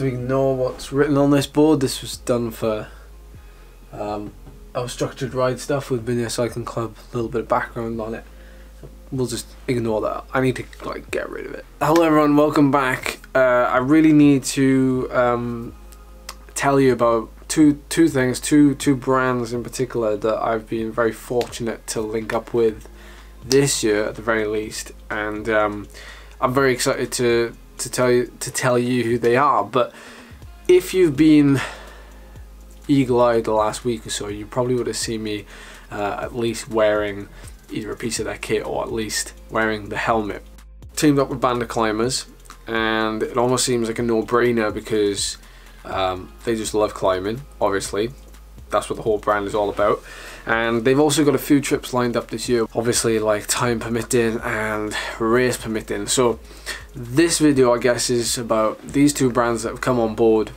to ignore what's written on this board. This was done for um, our structured ride stuff with Bynea Cycling Club. A little bit of background on it. We'll just ignore that. I need to like get rid of it. Hello everyone, welcome back. Uh, I really need to um, tell you about two two things, two two brands in particular that I've been very fortunate to link up with this year at the very least, and um, I'm very excited to to tell you to tell you who they are. But if you've been eagle-eyed the last week or so, you probably would have seen me uh, at least wearing either a piece of their kit or at least wearing the helmet. Teamed up with Band of Climbers, and it almost seems like a no-brainer because um, they just love climbing, obviously. That's what the whole brand is all about. And they've also got a few trips lined up this year, obviously like time permitting and race permitting. So this video I guess is about these two brands that have come on board.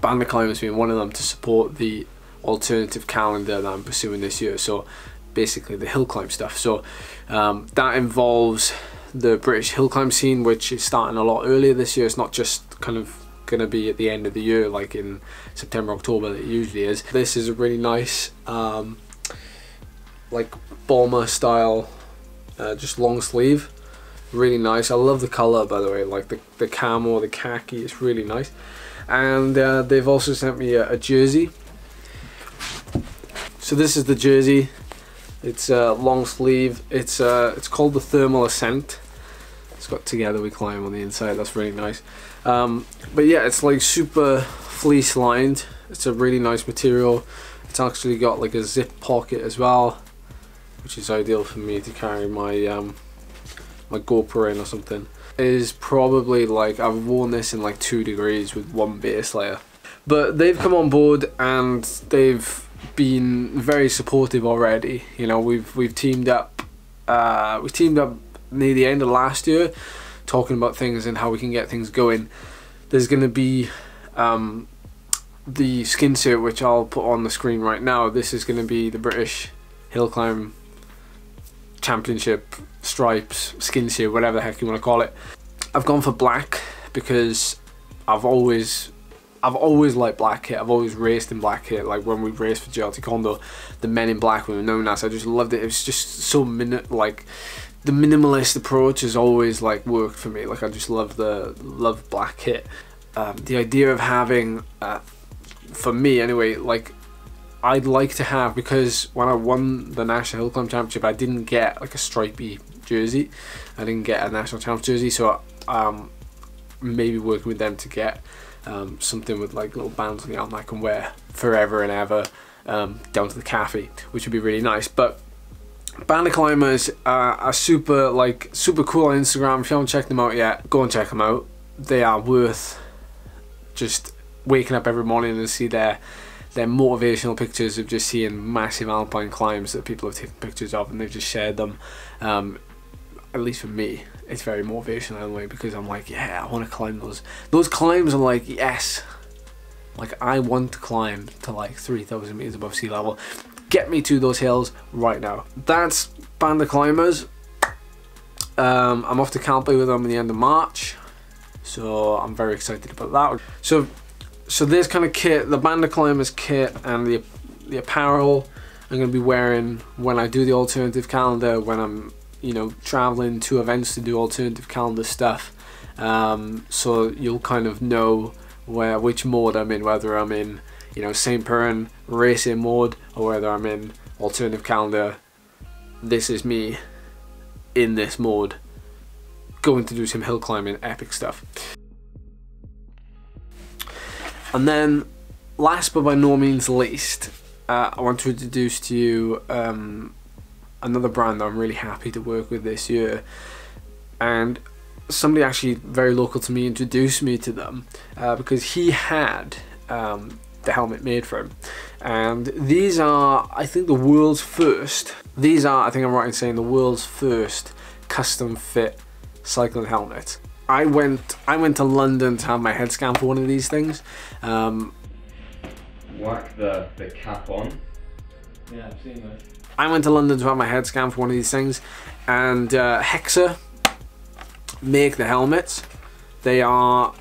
Band of Climbers being one of them to support the alternative calendar that I'm pursuing this year. So basically the hill climb stuff. So um, that involves the British hill climb scene, which is starting a lot earlier this year. It's not just kind of going to be at the end of the year, like in September, October, it usually is. This is a really nice, um, like bomber style, uh, just long sleeve. Really nice. I love the color, by the way, like the, the camo, the khaki, it's really nice. And uh, they've also sent me a, a jersey. So this is the jersey. It's a uh, long sleeve. It's uh, it's called the Thermal Ascent. It's got Together We Climb on the inside. That's really nice. Um, but yeah, it's like super fleece lined. It's a really nice material. It's actually got like a zip pocket as well, which is ideal for me to carry my um, my GoPro in or something. It is probably like I've worn this in like two degrees with one base layer. But they've come on board and they've been very supportive already. You know, we've we've teamed up. Uh, we teamed up near the end of last year, talking about things and how we can get things going. There's going to be um, the skin suit, which I'll put on the screen right now. This is going to be the British Hill Climb Championship stripes, skin suit, whatever the heck you want to call it. I've gone for black because I've always I've always liked black kit. I've always raced in black kit. Like when we raced for JLT Condor, the men in black we were known as. I just loved it. It was just so min like the minimalist approach has always like worked for me. Like I just love the love black kit. Um, the idea of having, uh, for me anyway, like I'd like to have because when I won the National Hill Climb Championship, I didn't get like a stripy jersey. I didn't get a national champ jersey, so um, maybe working with them to get um, something with like little bands on the arm I can wear forever and ever um, down to the cafe, which would be really nice. But Band of Climbers uh, are super like super cool on Instagram. If you haven't checked them out yet, go and check them out. They are worth just waking up every morning and see their their motivational pictures of just seeing massive alpine climbs that people have taken pictures of and they've just shared them. Um, at least for me, it's very motivational anyway because I'm like, yeah, I want to climb those. Those climbs are like, yes, like I want to climb to like 3,000 meters above sea level. Get me to those hills right now. That's Band of Climbers. Um, I'm off to Calpe with them in the end of March, so I'm very excited about that. So, so this kind of kit, the Band of Climbers kit and the the apparel I'm going to be wearing when I do the alternative calendar, when I'm you know traveling to events to do alternative calendar stuff. Um, so you'll kind of know where which mode I'm in, whether I'm in you know St. Piran racing mode or whether I'm in alternative calendar. This is me in this mode going to do some hill climbing epic stuff. And then last but by no means least, uh, I want to introduce to you um, another brand that I'm really happy to work with this year. And somebody actually very local to me introduced me to them uh, because he had um, the helmet made for him. And these are, I think, the world's first. These are, I think I'm right in saying, the world's first custom fit cycling helmet. I went, I went to London to have my head scanned for one of these things. Um, Whack the, the cap on. Yeah, I've seen this. I went to London to have my head scanned for one of these things, and uh, Hexr make the helmets. They are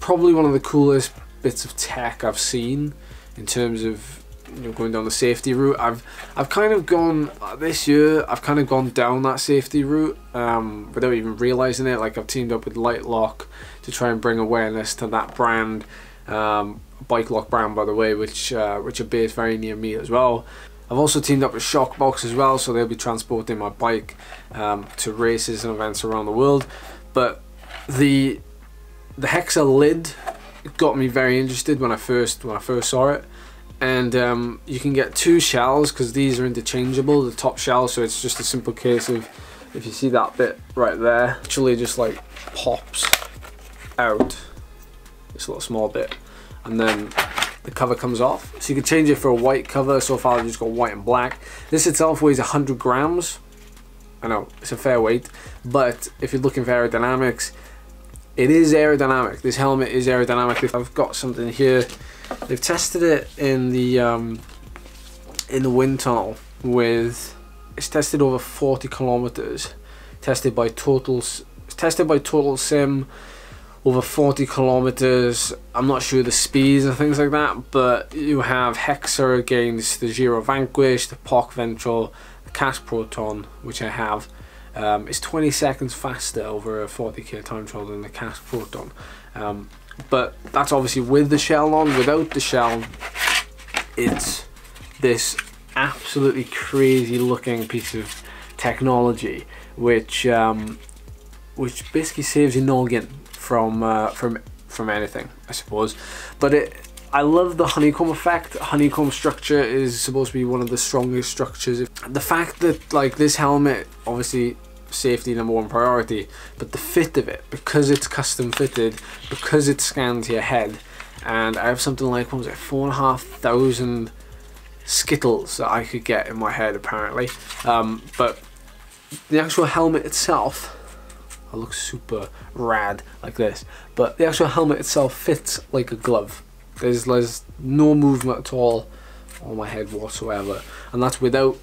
probably one of the coolest bits of tech I've seen in terms of you know going down the safety route. I've I've kind of gone uh, this year. I've kind of gone down that safety route um, without even realizing it. Like I've teamed up with Litelok to try and bring awareness to that brand, um, Bike Lock brand by the way, which uh, which are based very near me as well. I've also teamed up with Shockbox as well, so they'll be transporting my bike um, to races and events around the world. But the the Hexr lid got me very interested when I first when I first saw it. And um, you can get two shells because these are interchangeable the top shell so it's just a simple case of if you see that bit right there actually just like pops out this little small bit. And then the cover comes off. So you can change it for a white cover. So far I've just got white and black. This itself weighs 100 grams. I know it's a fair weight. But if you're looking for aerodynamics it is aerodynamic this helmet is aerodynamic I've got something here They've tested it in the um, in the wind tunnel with it's tested over 40 kilometers. Tested by total tested by TotalSim over 40 kilometers. I'm not sure the speeds and things like that, but you have Hexr against the Giro Vanquish, the POC Ventral, the Kask Protone, which I have. Um, it's 20 seconds faster over a 40k time trial than the Kask Protone. Um, but that's obviously with the shell on. Without the shell it's this absolutely crazy looking piece of technology which um, which basically saves your noggin from uh, from from anything I suppose. But it I love the honeycomb effect. Honeycomb structure is supposed to be one of the strongest structures. The fact that like this helmet obviously safety number one priority but the fit of it because it's custom fitted because it scans your head and I have something like what was it four and a half thousand skittles that I could get in my head apparently. Um, but the actual helmet itself I look super rad like this but the actual helmet itself fits like a glove. There's, there's no movement at all on my head whatsoever and that's without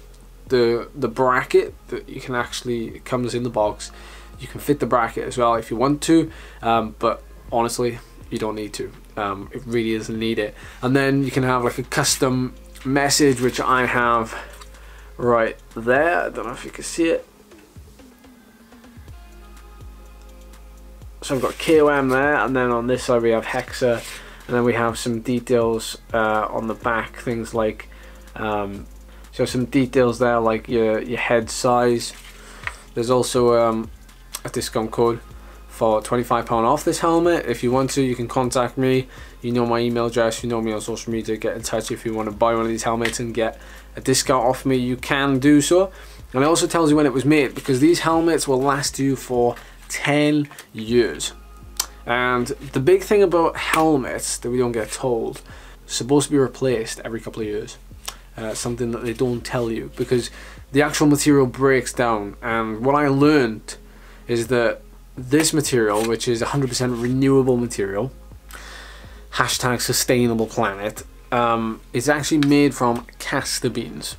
the the bracket that you can actually comes in the box. You can fit the bracket as well if you want to um, but honestly you don't need to. Um, it really doesn't need it and then you can have like a custom message which I have right there. I don't know if you can see it. So I've got KOM there and then on this side we have Hexr and then we have some details uh, on the back things like um, so some details there like your, your head size. There's also um, a discount code for £25 off this helmet. If you want to, you can contact me. You know my email address, you know me on social media. Get in touch if you want to buy one of these helmets and get a discount off me. You can do so. And it also tells you when it was made because these helmets will last you for 10 years. And the big thing about helmets that we don't get told, supposed to be replaced every couple of years uh, something that they don't tell you because the actual material breaks down and what I learned is that this material which is 100% renewable material hashtag sustainable planet um, is actually made from castor beans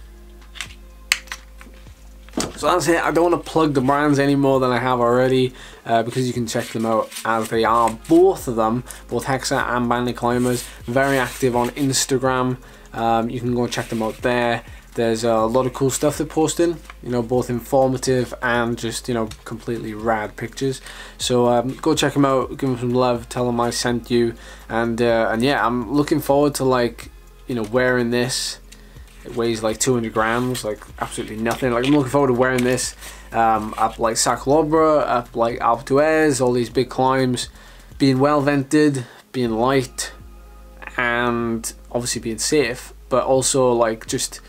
so that's it. I don't want to plug the brands any more than I have already uh, because you can check them out as they are. Both of them, both Hexr and Band of Climbers, very active on Instagram. Um, you can go and check them out there. There's a lot of cool stuff they're posting, you know, both informative and just, you know, completely rad pictures. So um, go check them out, give them some love, tell them I sent you. And, uh, and yeah, I'm looking forward to like, you know, wearing this it weighs like 200 grams, like absolutely nothing. Like I'm looking forward to wearing this um, up like Sa Calobra, up like Alpe d'Huez, all these big climbs, being well vented, being light, and obviously being safe, but also like just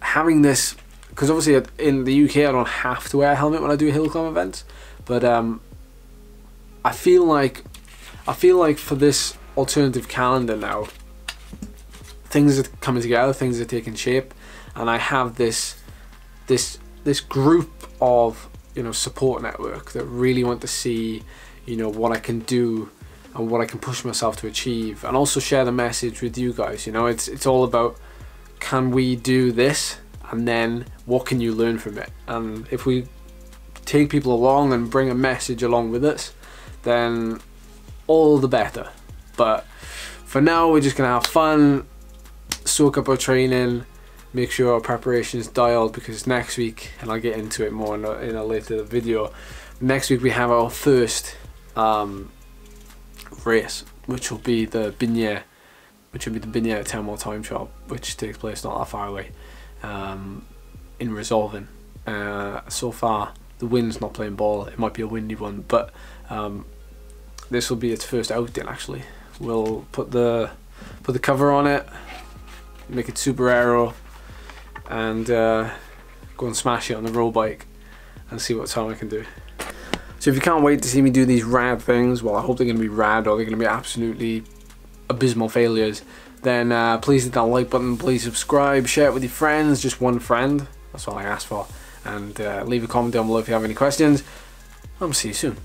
having this because obviously in the UK I don't have to wear a helmet when I do hill climb events, but um, I feel like I feel like for this alternative calendar now things are coming together, things are taking shape, and I have this this this group of you know support network that really want to see you know what I can do and what I can push myself to achieve, and also share the message with you guys. You know, it's it's all about can we do this, and then what can you learn from it, and if we take people along and bring a message along with us, then all the better. But for now, we're just gonna have fun, soak up our training, make sure our preparation is dialed because next week, and I'll get into it more in a, in a later video. Next week we have our first um, race, which will be the Bynea, which will be the 10 Mile Time Trial, which takes place not that far away um, in Resolving. Uh, so far, the wind's not playing ball. It might be a windy one, but um, this will be its first outing. Actually, we'll put the put the cover on it, make it super aero, and uh, go and smash it on the road bike and see what time I can do. If you can't wait to see me do these rad things, well I hope they're going to be rad or they're going to be absolutely abysmal failures, then uh, please hit that like button, please subscribe, share it with your friends, just one friend, that's all I ask for, and uh, leave a comment down below if you have any questions. I'll see you soon.